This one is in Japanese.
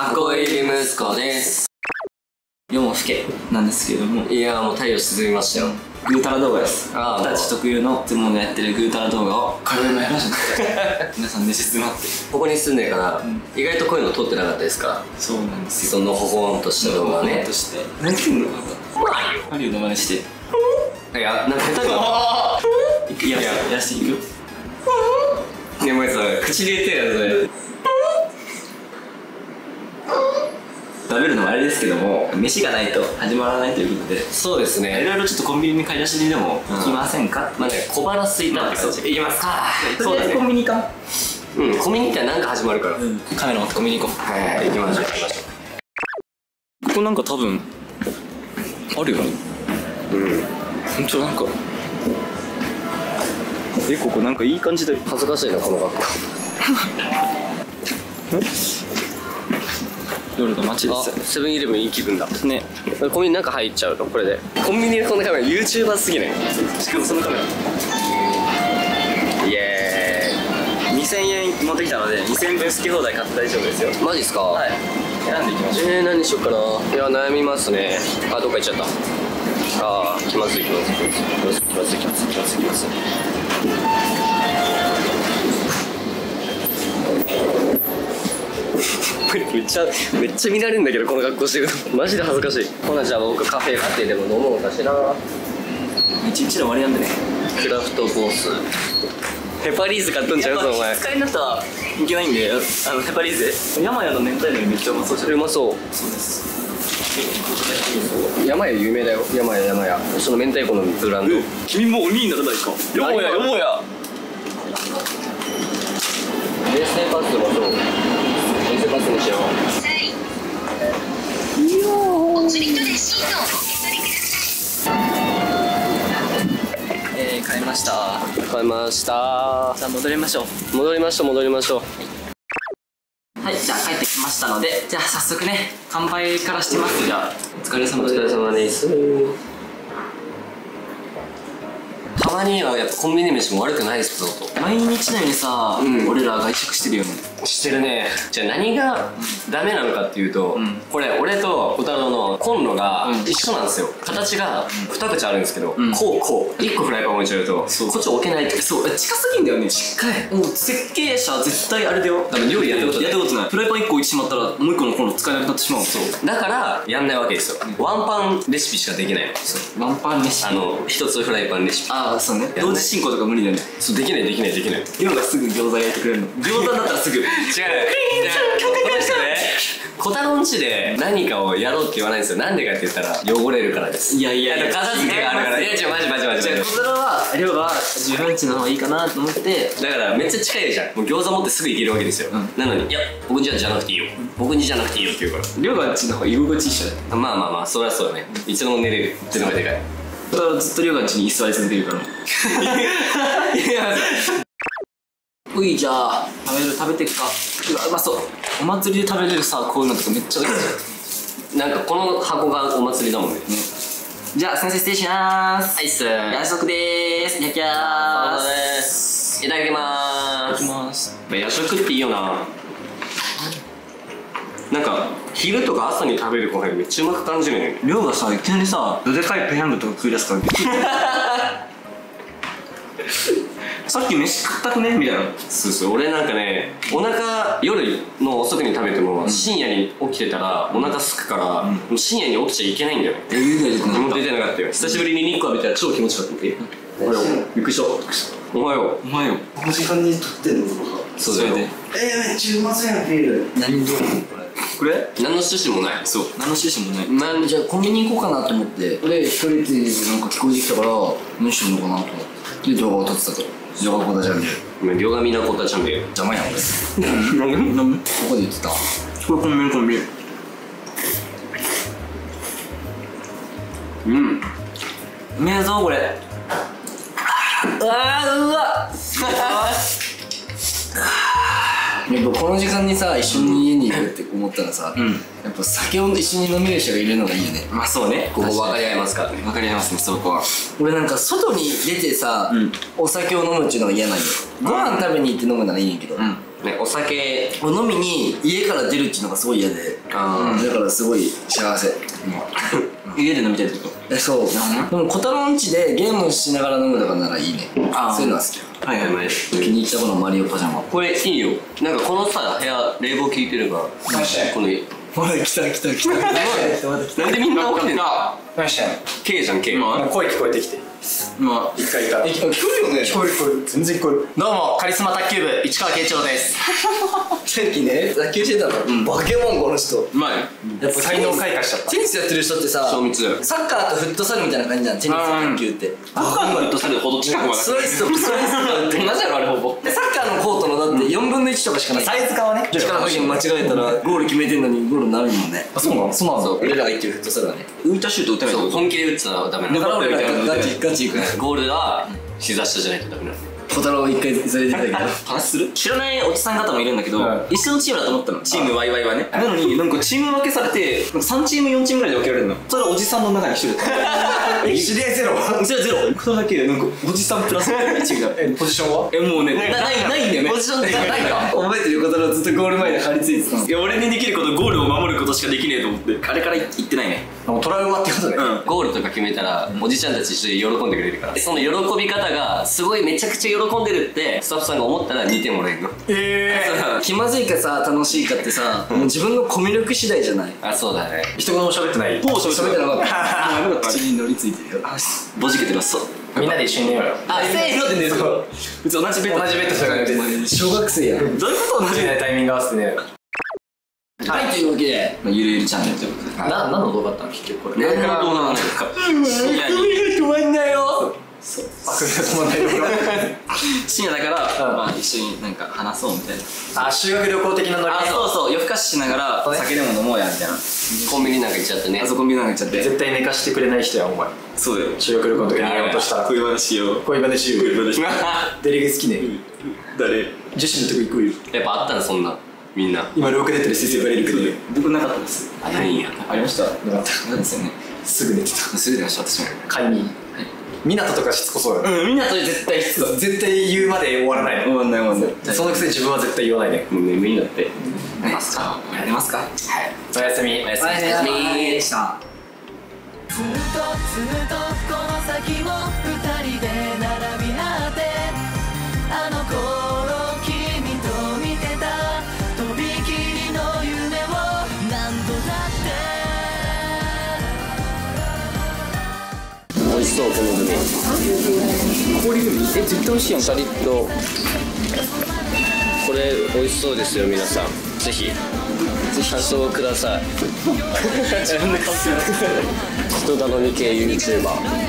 箱入り息子です。世も更けなんですけれども。いやもう太陽沈みましたよ。グータラ動画です。ああ僕たち特有のいつものやってるグータラ動画を火曜日のやらせて 皆さん寝静まって。ここに住んでるから、意外とこういうの撮ってなかったですか？そうなんですよ。そのほほんとした動画ね。として何て言うの？マリオの真似して。いやなんか下手だいくいやいややらしていくよねもうさ口で言ってるやつね食べるのもあれですけども飯がないと始まらないということで。そうですいねろいろちょっとコンビニに買い出しにでも行きませんか、まあね小腹すいたって感じ。行きますか。そうだね。コンビニ行かう。んコミュニティはなんか始まるから、うん。カメラ持ってコンビニ行こう。はいはい行きましょう。行きましょここなんか多分あるよね。ううん。本当なんかえここなんかいい感じで。恥ずかしいなこの学校 夜の街であすセブンイレブンいい気分だ。ね。コンビニ中入っちゃうとこれで。コンビニのこのカメラ YouTuber すぎない？しかもそのカメライ。エ2000円持ってきたので2000円分好き放題買って大丈夫ですよ。ーイマジっすか？はい。選んでいきましょう。えー、何にしよっかな。いや悩みますね。あどっか行っちゃった。あー気まずい気まずい気まずい。気まずい気まずい気まずい気まずいめっちゃめっちゃ見られるんだけどこの格好してる。の マジで恥ずかしい。ほなじゃあ僕カフェラテでも飲もうかしら一日で終わりなんでね。クラフトボス。ヘパリーズ買っとんちゃうぞお前。疲れになったらいけないんであのヘパリーゼ山屋の明太麺めっちゃうまそう。じゃんうまそう。そうです。山屋有名だよ。山屋山屋。その明太子のブランド。君も鬼にならないか。よもやよもや。冷製パスもそう冷製パスにしよお釣りとレシートをお受け取りください。えー、買いました。う買いました。じゃあ戻りましょう。戻りましょう戻りましょう。はい。じゃあ帰ってきましたのでじゃあ早速ね乾杯からしてます。じゃあお疲れお様です。疲れ様です。たまにはやっぱコンビニ飯も悪くないですぞと毎日のようにさ、うん。俺ら外食してるよねしてるね。じゃあ何がダメなのかっていうと、うん。これ俺と小太郎のコンロがうん。一緒なんですよ。形が2口あるんですけど、うん。こうこう1個フライパン置いちゃうとこっち置けないってそう近すぎんだよね。近い。もう設計者は絶対あれだよ。多分料理やったことない。やったことない。フライパン1個置いてしまったらもう1個のコンロ使えなくなってしまうそう。だからやんないわけですよ、ワンパンレシピしかできないの。そう。ワンパンレシピ。あの一つフライパンレシピ。ああそうね。同時進行とか無理だよね。そうできないできないできない。今が すぐ餃子焼いてくれるの餃子だったらすぐ。違う。この人ね小太郎んちで何かをやろうって言わないんですよ。なんでかって言ったら汚れるからです。いやいやいや。片付けがあるから。いや違うマジマジマジ小太郎は量が自分ちの方がいいかなと思ってだからめっちゃ近いじゃん。もう餃子持ってすぐ行けるわけですよ、うん。なのに「いや僕んちはじゃなくていいよ。僕んちじゃなくていいよ」って言うから。量がちの方が居心地一緒だよまあまあまあそりゃそうだね。いつでも寝れる。っていうのがでかい。だからずっと量がちに居座り続けるから。いや ういじゃあ食べる食べてくか。うわうまそうお祭りで食べれるさこういうのとかめっちゃなんかこの箱がお祭りだもんね。じゃあ先生失礼します。はいっす。約束でーす。焼きゃーす。いただきまーす。いただきます。夜食っていいよな。なんか昼とか朝に食べるご飯めっちゃうまく感じるね。量がさいきなりさどでかいペヤングとか食い出すからびっくりさっき飯食ったくね？みたいなそうそう俺なんかねお腹夜の遅くに食べても深夜に起きてたらお腹すくから、もう深夜に起きちゃいけないんだよ。ねえ湯気出てな。もう出てなかったよ。久しぶりに日光浴びたら超気持ちよかったえおはようびっくりしたおはよ。ううまいよこの時間に撮ってんのとかそうだよそれでえー、めっちゃうまそうやんビール。何でこれ？何の趣旨もない。そう。何の趣旨もない。なんじゃあコンビニ行こうかなと思って。で一人でなんか聞こえてきたから何してんのかなと思って。で動画を撮ってたから動画こだじゃんみたいなお前両髪なこたちゃんだよ。邪魔やん俺。ここで言ってたこれコンビニコンビニうんうめえぞこれうわーうわやっぱこの時間にさ一緒に家にいるって思ったらさ、うん。やっぱ酒を一緒に飲める人がいるのがいいよね。まあそうね。ここ分かり合いますからね。わかりますねそこは。俺なんか外に出てさ、うん。お酒を飲むっていうのが嫌なんよ。ご飯食べに行って飲むならいいんやけど、ん。ねお酒。飲みに家から出るっていうのがすごい嫌で。あー。だからすごい幸せ家で飲みたいってこえそう。で？も小太郎ん家でゲームしながら飲むとかならいいね。あー。そういうのは好きとはいはいはい。気に入ったこのマリオパジャマ。これいいよ。なんかこのさ部屋冷房効いてるからこのほら来た来た来た。なんでみんな起きてんの？何してんの？K じゃん K まあ声聞こえてきて。まあ一回から。聞こえるよね。聞こえる聞こえる。全然聞こえる。どうもカリスマ卓球部市川慶長です。さっきね野球してたの、バケモンこの人。うまいやっぱ才能開花しちゃった。テニスやってる人ってさサッカーとフットサルみたいな感じじゃんテニスと卓球って。バカンフットサルほど近くまで。スライスとスライスとかって同じやろあれほぼ。でサッカーのコートのだって4分の1とかしかない。サイズ感はね。力加減間違えたらゴール決めてんのにゴールになるもんね。あそうなの？そうなの俺らが言ってるフットサルはね。浮いたシュート打てないそ本気で打つのはダメなのだ。から俺らガチガチいく。ゴールは膝下じゃないとダメなの小太郎一回それ出てたけど。話する？知らないおじさん方もいるんだけど、はい。一緒のチームだと思ったの。チームワイワイはね。なのになんかチーム分けされてなんか3チーム4チームぐらいで分けられるの。それはおじさんの中に一人。だった知り合いゼロ？それはゼロ。それだけなんかおじさんプラス。1がえポジションは？えもうねなないないんだよね。ポジションってないか。覚えてる小太郎ずっとゴール前で張り付いてたの。いや俺にできることゴールを守ることしかできねえと思って。あれから言ってないね。もうトラウマってことね。うん。ゴールとか決めたらおじちゃんたち一緒に喜んでくれるから。その喜び方がすごいめちゃくちゃ喜んでるってスタッフさんが思ったら2点もらえるの。え気まずいかさ楽しいかってさもう自分のコミュ力次第じゃない？あそうだね。一言も喋ってない。ほぼ喋喋ってなかった口に乗りついてるよ。ボジけてるわそう。みんなで一緒に寝ようよ。あせーので寝る別に同じベッド。同じベッドじゃなくて小学生やん。どういうこと？同じタイミング合わせて寝よう。よはいというわけでゆるゆるチャンネルということで。な何の動画だったの？結局これ。何の動画なんですか 深夜に止まんないよあ首が止まんない深夜だから、うん。まあ一緒になんか話そうみたいな。あ修学旅行的なノリあねそうそう。夜更かししながら酒でも飲もうやみたいな。コンビニなんか行っちゃってね。あそこ見ながら行っちゃって。絶対寝かしてくれない人やお前。そうだよ。修学旅行の時に寝ようとしたら。恋話よ恋話しようよ。デリゲ好きね誰？女子のとこ行こうよ。やっぱあったのそんな。みんな。今廊下出てる先生がいるけど僕なかったです。あないんや。ありました。なかった。なんですよね。すぐ寝てた。すぐ出ました。私も。買いに港とかしつこそうようんみんなと絶対必要絶対言うまで終わらない終わんない終わんないそのくせ自分は絶対言わないねもう眠いんだって。寝ますか？寝ますか？はい。おやすみ。おやすみ。なさいでしたずっとずっとこの先も美味しそうこのグミ氷グミえ絶対美味しいやんシャリッとこれ美味しそうですよ皆さん。ぜひ。感想をください。人頼み系 YouTuber